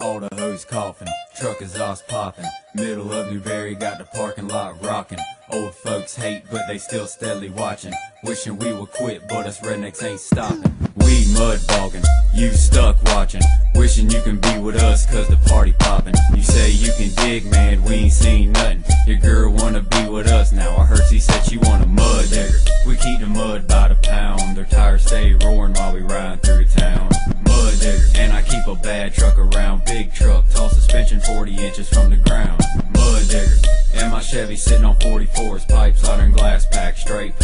All the hoes coughing, truck exhaust popping. Middle of Newberry got the parking lot rocking. Old folks hate, but they still steadily watching. Wishing we would quit, but us rednecks ain't stopping. We mud bogging, you stuck watching. Wishing you can be with us, cause the party popping. You say you can dig, man, we ain't seen nothing. Your girl wanna be with us now. I heard she said she want a mud digger. We keep the mud by the pound. Their tires stay roaring while we ride a bad truck around. Big truck, tall suspension 40 inches from the ground. Mud digger, and my Chevy sitting on 44s, pipe soldering glass pack straight.